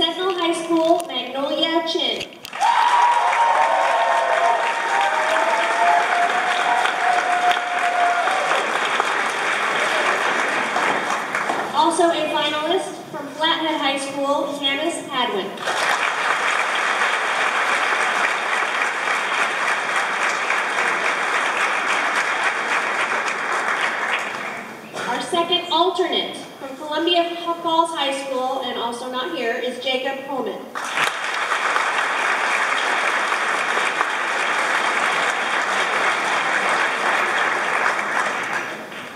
Sentinel High School, Magnolia Chin. Also a finalist from Flathead High School, Janice Hadwin. Our second alternate Columbia Falls High School, and also not here, is Jacob Holman.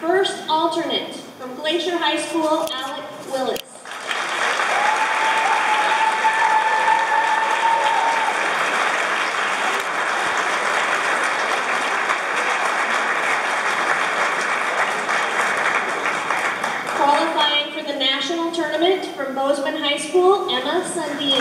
First alternate from Glacier High School, tournament from Bozeman High School, Emma Sundin.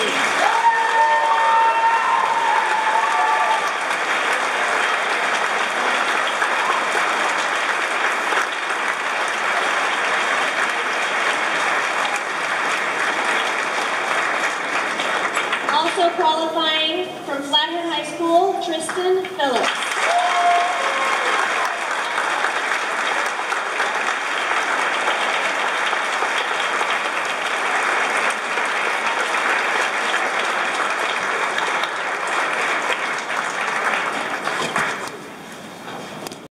Also qualifying from Flathead High School, Tristan Phillips.